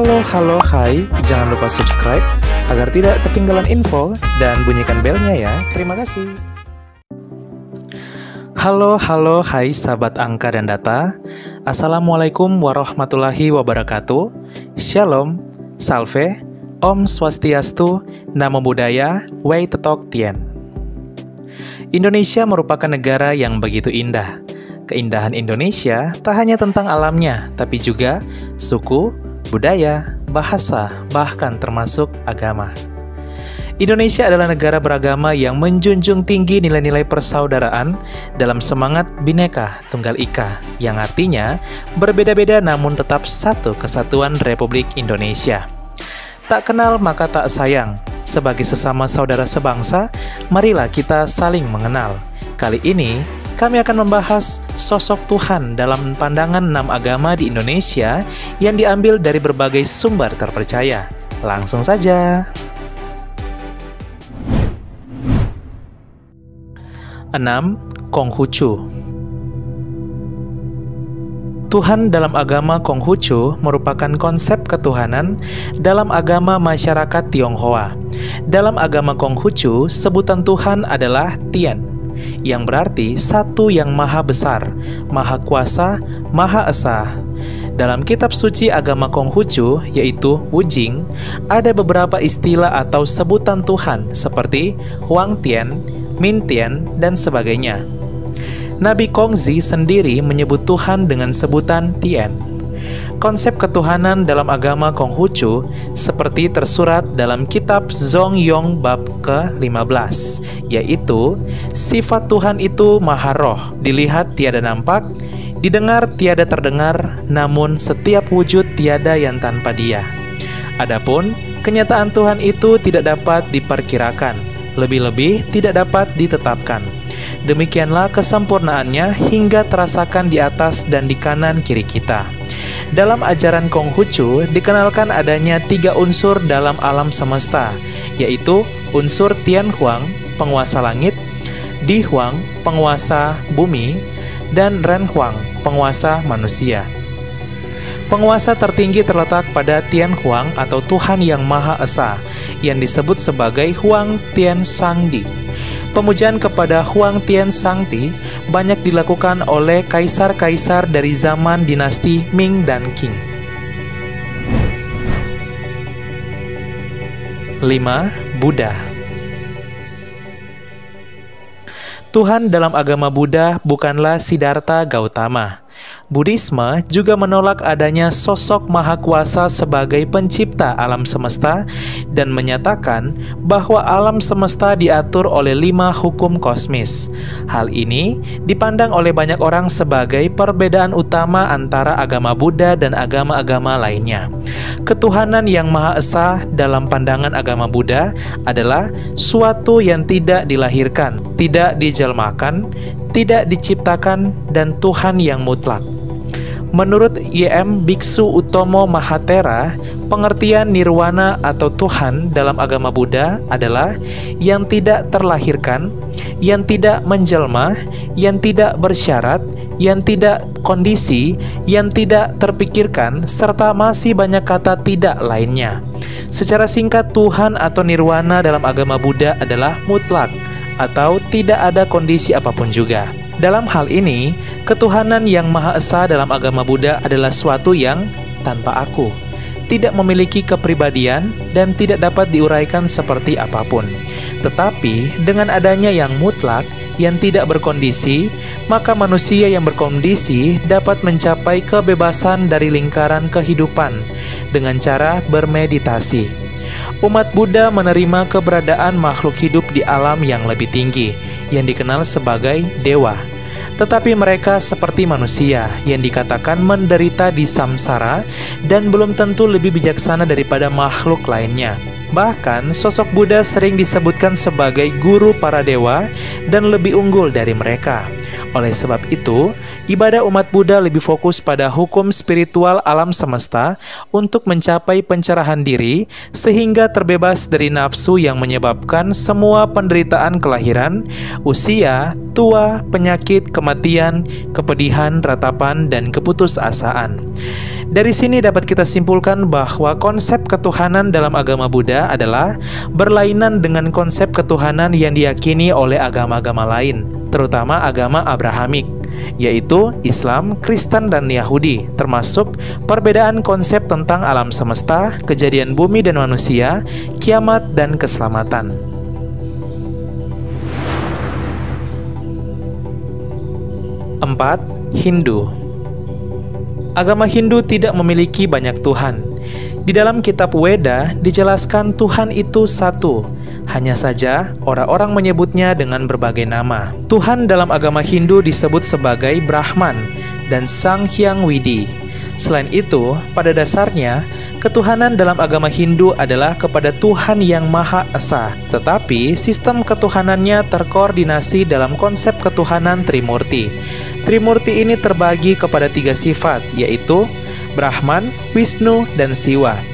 Halo, halo, hai. Jangan lupa subscribe agar tidak ketinggalan info dan bunyikan belnya ya. Terima kasih. Halo, halo, hai sahabat angka dan data. Assalamualaikum warahmatullahi wabarakatuh. Shalom, salve, Om Swastiastu, Namo Buddhaya, Wei Tetok Tien. Indonesia merupakan negara yang begitu indah. Keindahan Indonesia tak hanya tentang alamnya, tapi juga suku, budaya, bahasa, bahkan termasuk agama. Indonesia adalah negara beragama yang menjunjung tinggi nilai-nilai persaudaraan dalam semangat Bhinneka Tunggal Ika, yang artinya berbeda-beda namun tetap satu kesatuan Republik Indonesia. Tak kenal maka tak sayang. Sebagai sesama saudara sebangsa, marilah kita saling mengenal. Kali ini kami akan membahas sosok Tuhan dalam pandangan enam agama di Indonesia yang diambil dari berbagai sumber terpercaya. Langsung saja. 6. Konghucu Tuhan dalam agama Konghucu merupakan konsep ketuhanan dalam agama masyarakat Tionghoa. Dalam agama Konghucu, sebutan Tuhan adalah Tian yang berarti satu yang maha besar, maha kuasa, maha esa. Dalam kitab suci agama Konghucu, yaitu Wujing, ada beberapa istilah atau sebutan Tuhan seperti Huang Tian, Min Tian, dan sebagainya. Nabi Kongzi sendiri menyebut Tuhan dengan sebutan Tien konsep ketuhanan dalam agama Konghucu seperti tersurat dalam kitab Zong Yong bab ke-15, yaitu sifat Tuhan itu maha roh, dilihat tiada nampak, didengar tiada terdengar, namun setiap wujud tiada yang tanpa dia. Adapun kenyataan Tuhan itu tidak dapat diperkirakan, lebih-lebih tidak dapat ditetapkan. Demikianlah kesempurnaannya hingga terasakan di atas dan di kanan kiri kita. Dalam ajaran Konghucu dikenalkan adanya tiga unsur dalam alam semesta, yaitu unsur Tian Huang, penguasa langit, Di Huang, penguasa bumi, dan Ren Huang, penguasa manusia. Penguasa tertinggi terletak pada Tian Huang atau Tuhan Yang Maha Esa, yang disebut sebagai Huang Tian Sangdi. Pemujaan kepada Huang Tian Sangti banyak dilakukan oleh kaisar-kaisar dari zaman dinasti Ming dan Qing. 5. Buddha Tuhan dalam agama Buddha bukanlah Siddhartha Gautama, Buddhisme juga menolak adanya sosok maha kuasa sebagai pencipta alam semesta dan menyatakan bahwa alam semesta diatur oleh lima hukum kosmis. Hal ini dipandang oleh banyak orang sebagai perbedaan utama antara agama Buddha dan agama-agama lainnya. Ketuhanan yang Maha Esa dalam pandangan agama Buddha adalah suatu yang tidak dilahirkan, tidak dijelmakan, tidak diciptakan, dan Tuhan yang mutlak. Menurut YM Biksu Utomo Mahatera, pengertian nirwana atau Tuhan dalam agama Buddha adalah yang tidak terlahirkan, yang tidak menjelma, yang tidak bersyarat, yang tidak kondisi, yang tidak terpikirkan, serta masih banyak kata tidak lainnya. Secara singkat, Tuhan atau nirwana dalam agama Buddha adalah mutlak atau tidak ada kondisi apa pun juga. Dalam hal ini, ketuhanan yang Maha Esa dalam agama Buddha adalah suatu yang tanpa aku, tidak memiliki kepribadian dan tidak dapat diuraikan seperti apa pun. Tetapi dengan adanya yang mutlak, yang tidak berkondisi, maka manusia yang berkondisi dapat mencapai kebebasan dari lingkaran kehidupan dengan cara bermeditasi. Umat Buddha menerima keberadaan makhluk hidup di alam yang lebih tinggi, yang dikenal sebagai dewa. Tetapi mereka seperti manusia yang dikatakan menderita di samsara dan belum tentu lebih bijaksana daripada makhluk lainnya. Bahkan, sosok Buddha sering disebutkan sebagai guru para dewa dan lebih unggul dari mereka. Oleh sebab itu, ibadah umat Buddha lebih fokus pada hukum spiritual alam semesta untuk mencapai pencerahan diri sehingga terbebas dari nafsu yang menyebabkan semua penderitaan kelahiran, usia, tua, penyakit, kematian, kepedihan, ratapan, dan keputusasaan. Dari sini dapat kita simpulkan bahwa konsep ketuhanan dalam agama Buddha adalah berlainan dengan konsep ketuhanan yang diyakini oleh agama-agama lain, terutama agama Abrahamik, yaitu Islam, Kristen, dan Yahudi, termasuk perbedaan konsep tentang alam semesta, kejadian bumi dan manusia, kiamat, dan keselamatan. Empat, Hindu agama Hindu tidak memiliki banyak Tuhan. Di dalam kitab Weda dijelaskan Tuhan itu satu. Hanya saja orang-orang menyebutnya dengan berbagai nama. Tuhan dalam agama Hindu disebut sebagai Brahman dan Sang Hyang Widi. Selain itu, pada dasarnya ketuhanan dalam agama Hindu adalah kepada Tuhan yang Maha Esa, tetapi sistem ketuhanannya terkoordinasi dalam konsep ketuhanan Trimurti. Trimurti ini terbagi kepada tiga sifat, yaitu Brahman, Wisnu, dan Siwa.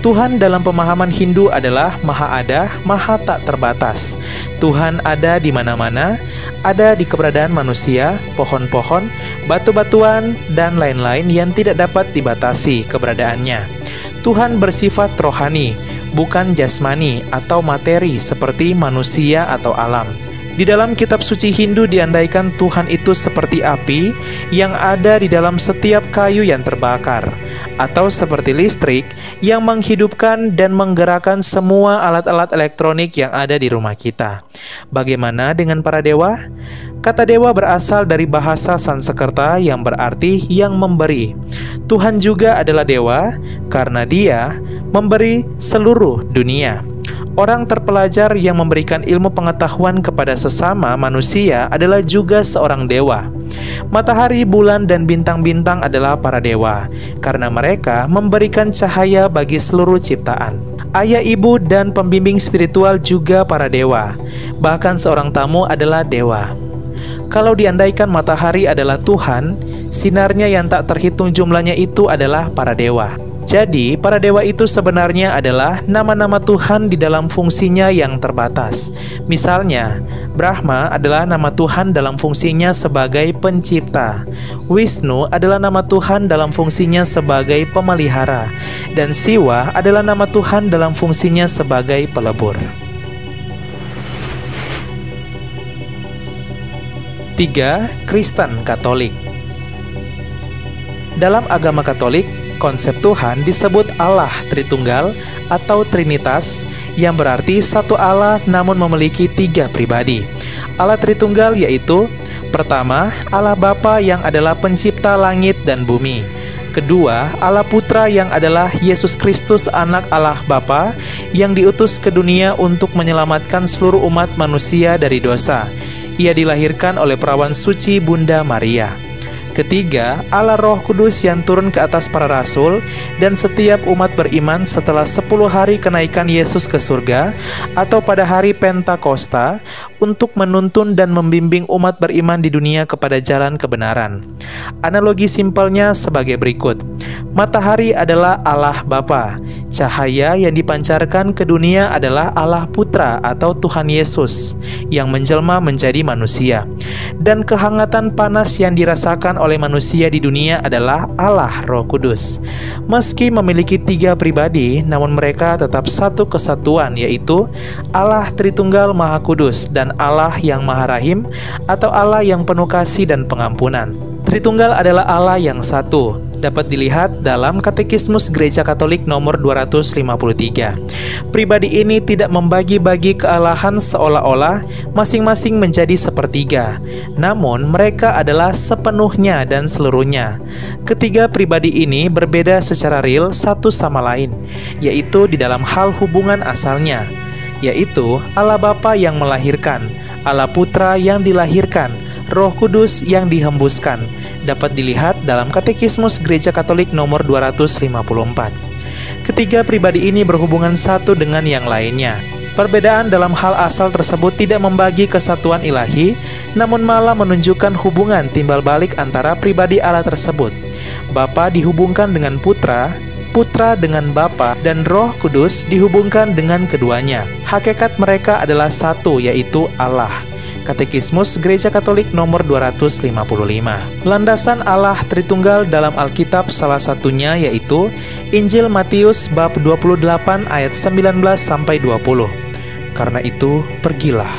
Tuhan dalam pemahaman Hindu adalah Maha Ada, Maha Tak Terbatas. Tuhan ada di mana-mana, ada di keberadaan manusia, pohon-pohon, batu-batuan, dan lain-lain yang tidak dapat dibatasi keberadaannya. Tuhan bersifat rohani, bukan jasmani atau materi seperti manusia atau alam. Di dalam kitab suci Hindu diandaikan Tuhan itu seperti api yang ada di dalam setiap kayu yang terbakar, atau seperti listrik yang menghidupkan dan menggerakkan semua alat-alat elektronik yang ada di rumah kita. Bagaimana dengan para dewa? Kata dewa berasal dari bahasa Sanskerta yang berarti yang memberi. Tuhan juga adalah dewa karena Dia memberi seluruh dunia. Orang terpelajar yang memberikan ilmu pengetahuan kepada sesama manusia adalah juga seorang dewa. Matahari, bulan, dan bintang-bintang adalah para dewa, karena mereka memberikan cahaya bagi seluruh ciptaan. Ayah, ibu, dan pembimbing spiritual juga para dewa. Bahkan seorang tamu adalah dewa. Kalau diandaikan matahari adalah Tuhan, sinarnya yang tak terhitung jumlahnya itu adalah para dewa. Jadi, para dewa itu sebenarnya adalah nama-nama Tuhan di dalam fungsinya yang terbatas. Misalnya, Brahma adalah nama Tuhan dalam fungsinya sebagai pencipta. Wisnu adalah nama Tuhan dalam fungsinya sebagai pemelihara, dan Siwa adalah nama Tuhan dalam fungsinya sebagai pelebur. 3. Kristen Katolik Dalam agama Katolik, konsep Tuhan disebut Allah Tritunggal atau Trinitas yang berarti satu Allah namun memiliki tiga pribadi. Allah Tritunggal yaitu pertama Allah Bapa yang adalah pencipta langit dan bumi. Kedua, Allah Putra yang adalah Yesus Kristus anak Allah Bapa yang diutus ke dunia untuk menyelamatkan seluruh umat manusia dari dosa. Ia dilahirkan oleh perawan suci Bunda Maria. Ketiga, Allah Roh Kudus yang turun ke atas para rasul dan setiap umat beriman setelah 10 hari kenaikan Yesus ke surga atau pada hari Pentakosta untuk menuntun dan membimbing umat beriman di dunia kepada jalan kebenaran. Analogi simpelnya sebagai berikut. Matahari adalah Allah Bapa. Cahaya yang dipancarkan ke dunia adalah Allah Putra atau Tuhan Yesus yang menjelma menjadi manusia. Dan kehangatan panas yang dirasakan oleh manusia di dunia adalah Allah Roh Kudus. Meski memiliki tiga pribadi, namun mereka tetap satu kesatuan, yaitu Allah Tritunggal Maha Kudus dan Allah yang Maha Rahim, atau Allah yang penuh kasih dan pengampunan. Tritunggal adalah Allah yang satu, dapat dilihat dalam Katekismus Gereja Katolik nomor 253. Pribadi ini tidak membagi-bagi kealahan seolah-olah masing-masing menjadi sepertiga, namun mereka adalah sepenuhnya dan seluruhnya. Ketiga pribadi ini berbeda secara real satu sama lain, yaitu di dalam hal hubungan asalnya, yaitu Allah Bapa yang melahirkan, Allah Putra yang dilahirkan, Roh Kudus yang dihembuskan, dapat dilihat dalam Katekismus Gereja Katolik nomor 254. Ketiga pribadi ini berhubungan satu dengan yang lainnya. Perbedaan dalam hal asal tersebut tidak membagi kesatuan ilahi, namun malah menunjukkan hubungan timbal balik antara pribadi Allah tersebut. Bapa dihubungkan dengan putra, putra dengan Bapa, dan Roh Kudus dihubungkan dengan keduanya. Hakikat mereka adalah satu, yaitu Allah. Katekismus Gereja Katolik nomor 255. Landasan Allah Tritunggal dalam Alkitab salah satunya yaitu Injil Matius bab 28 ayat 19 sampai 20. Karena itu, pergilah,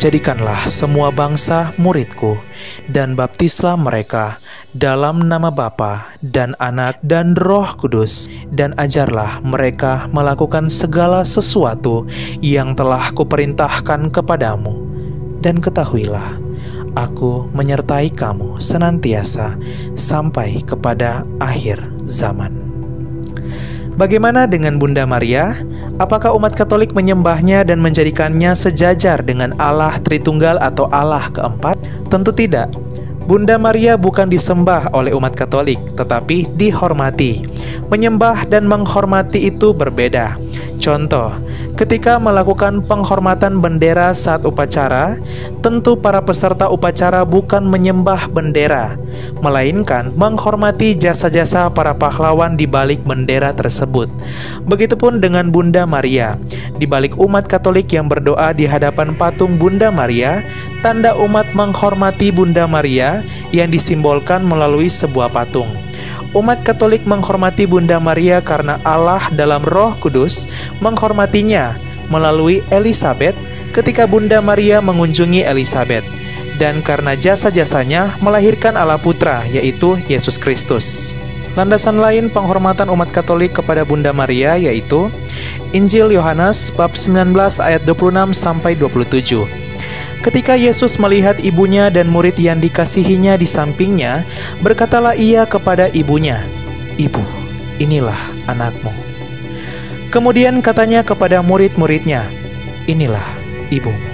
jadikanlah semua bangsa muridku, dan baptislah mereka dalam nama Bapa dan Anak dan Roh Kudus, dan ajarlah mereka melakukan segala sesuatu yang telah kuperintahkan kepadamu. Dan ketahuilah, aku menyertai kamu senantiasa sampai kepada akhir zaman. Bagaimana dengan Bunda Maria? Apakah umat Katolik menyembahnya dan menjadikannya sejajar dengan Allah Tritunggal atau Allah keempat? Tentu tidak. Bunda Maria bukan disembah oleh umat Katolik, tetapi dihormati. Menyembah dan menghormati itu berbeda. Contoh, Ketika melakukan penghormatan bendera saat upacara, tentu para peserta upacara bukan menyembah bendera, melainkan menghormati jasa-jasa para pahlawan di balik bendera tersebut. Begitupun dengan Bunda Maria. Di balik umat Katolik yang berdoa di hadapan patung Bunda Maria, tanda umat menghormati Bunda Maria yang disimbolkan melalui sebuah patung. Umat Katolik menghormati Bunda Maria karena Allah dalam Roh Kudus menghormatinya melalui Elizabeth ketika Bunda Maria mengunjungi Elizabeth dan karena jasa-jasanya melahirkan Allah Putra yaitu Yesus Kristus. Landasan lain penghormatan umat Katolik kepada Bunda Maria yaitu Injil Yohanes bab 19 ayat 26 sampai 27. Ketika Yesus melihat ibunya dan murid yang dikasihinya di sampingnya, berkatalah ia kepada ibunya, "Ibu, inilah anakmu." Kemudian katanya kepada murid-muridnya, "Inilah ibumu."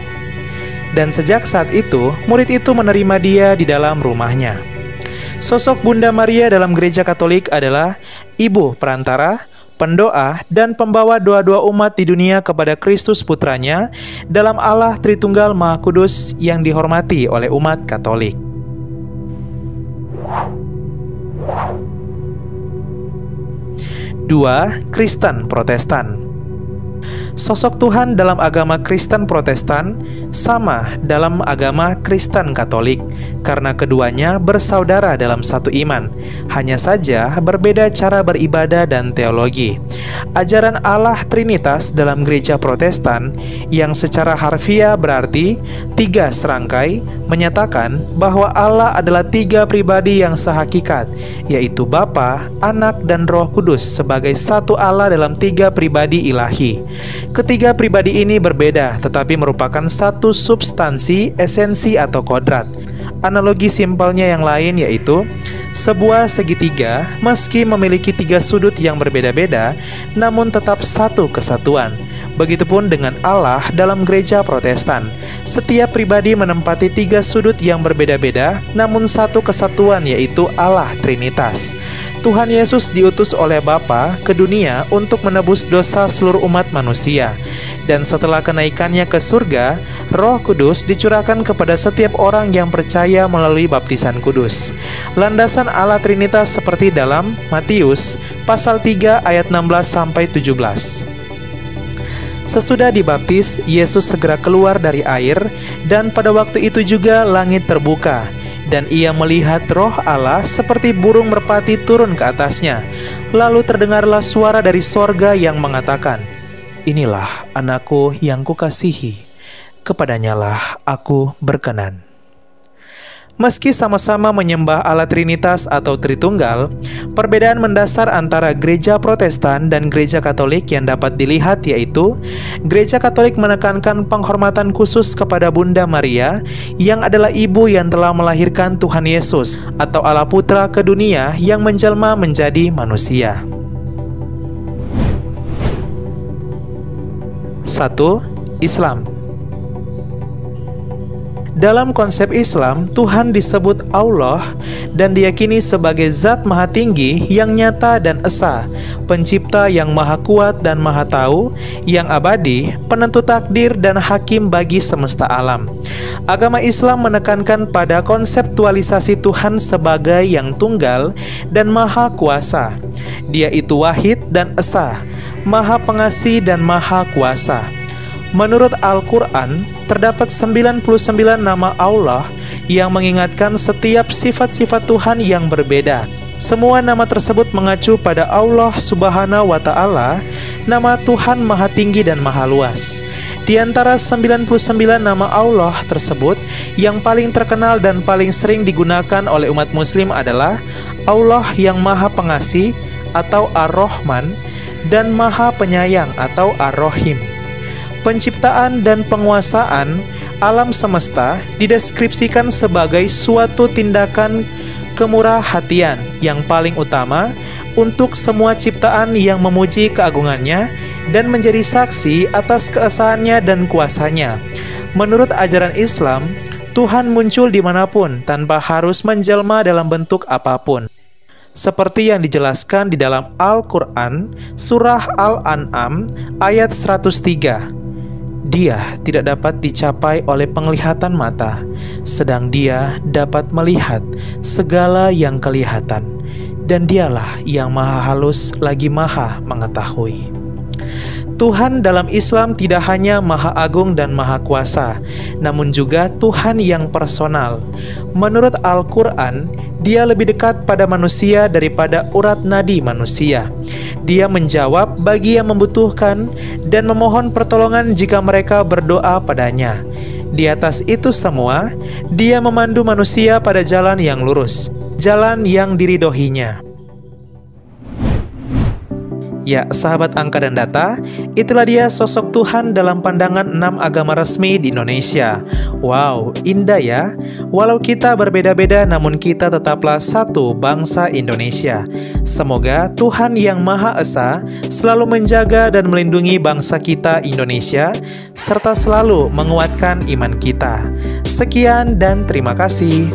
Dan sejak saat itu, murid itu menerima dia di dalam rumahnya. Sosok Bunda Maria dalam gereja Katolik adalah ibu perantara pendoa, dan pembawa doa-doa umat di dunia kepada Kristus Putranya dalam Allah Tritunggal Maha Kudus yang dihormati oleh umat Katolik. Dua, Kristen Protestan Sosok Tuhan dalam agama Kristen Protestan sama dalam agama Kristen Katolik karena keduanya bersaudara dalam satu iman. Hanya saja berbeda cara beribadah dan teologi. Ajaran Allah Trinitas dalam gereja Protestan yang secara harfiah berarti tiga serangkai menyatakan bahwa Allah adalah tiga pribadi yang sehakikat, yaitu Bapa, Anak, dan Roh Kudus sebagai satu Allah dalam tiga pribadi ilahi. Ketiga pribadi ini berbeda, tetapi merupakan satu substansi, esensi, atau kodrat. Analogi simpelnya yang lain yaitu sebuah segitiga, meski memiliki tiga sudut yang berbeda-beda, namun tetap satu kesatuan. Begitupun dengan Allah dalam gereja Protestan. Setiap pribadi menempati tiga sudut yang berbeda-beda, namun satu kesatuan yaitu Allah Trinitas. Tuhan Yesus diutus oleh Bapa ke dunia untuk menebus dosa seluruh umat manusia. Dan setelah kenaikannya ke surga, Roh Kudus dicurahkan kepada setiap orang yang percaya melalui baptisan kudus. Landasan Allah Trinitas seperti dalam Matius pasal 3 ayat 16 sampai 17. Sesudah dibaptis, Yesus segera keluar dari air, dan pada waktu itu juga langit terbuka, dan ia melihat roh Allah seperti burung merpati turun ke atasnya. Lalu terdengarlah suara dari sorga yang mengatakan, Inilah anakku yang kukasihi, kepadanyalah aku berkenan. Meski sama-sama menyembah Allah Trinitas atau Tritunggal, perbedaan mendasar antara gereja Protestan dan gereja Katolik yang dapat dilihat yaitu gereja Katolik menekankan penghormatan khusus kepada Bunda Maria yang adalah ibu yang telah melahirkan Tuhan Yesus atau Allah Putra ke dunia yang menjelma menjadi manusia. 1. Islam Dalam konsep Islam, Tuhan disebut Allah dan diyakini sebagai zat maha tinggi yang nyata dan esa, pencipta yang maha kuat dan maha tahu, yang abadi, penentu takdir dan hakim bagi semesta alam. Agama Islam menekankan pada konseptualisasi Tuhan sebagai yang tunggal dan maha kuasa. Dia itu wahid dan esa, maha pengasih dan maha kuasa. Menurut Al-Quran, terdapat 99 nama Allah yang mengingatkan setiap sifat-sifat Tuhan yang berbeda. Semua nama tersebut mengacu pada Allah Subhanahu wa Ta'ala, nama Tuhan Maha Tinggi dan Maha Luas. Di antara 99 nama Allah tersebut, yang paling terkenal dan paling sering digunakan oleh umat Muslim adalah Allah yang Maha Pengasih atau Ar-Rahman dan Maha Penyayang atau Ar-Rahim penciptaan dan penguasaan alam semesta dideskripsikan sebagai suatu tindakan kemurah hatian yang paling utama untuk semua ciptaan yang memuji keagungannya dan menjadi saksi atas keesaannya dan kuasanya. Menurut ajaran Islam, Tuhan muncul di mana pun tanpa harus menjelma dalam bentuk apa pun. Seperti yang dijelaskan di dalam Al-Quran, Surah Al-An'am ayat 103. Dia tidak dapat dicapai oleh penglihatan mata, sedang Dia dapat melihat segala yang kelihatan, dan Dialah yang Maha Halus lagi Maha Mengetahui. Tuhan dalam Islam tidak hanya Maha Agung dan Maha Kuasa, namun juga Tuhan yang personal. Menurut Al-Quran, Dia lebih dekat pada manusia daripada urat nadi manusia. Dia menjawab bagi yang membutuhkan dan memohon pertolongan jika mereka berdoa padanya. Di atas itu semua, dia memandu manusia pada jalan yang lurus, jalan yang diridohinya. Ya, sahabat angka dan data, itulah dia sosok Tuhan dalam pandangan enam agama resmi di Indonesia. Wow, indah ya. Walau kita berbeda-beda namun kita tetaplah satu bangsa Indonesia. Semoga Tuhan yang Maha Esa selalu menjaga dan melindungi bangsa kita Indonesia serta selalu menguatkan iman kita. Sekian dan terima kasih.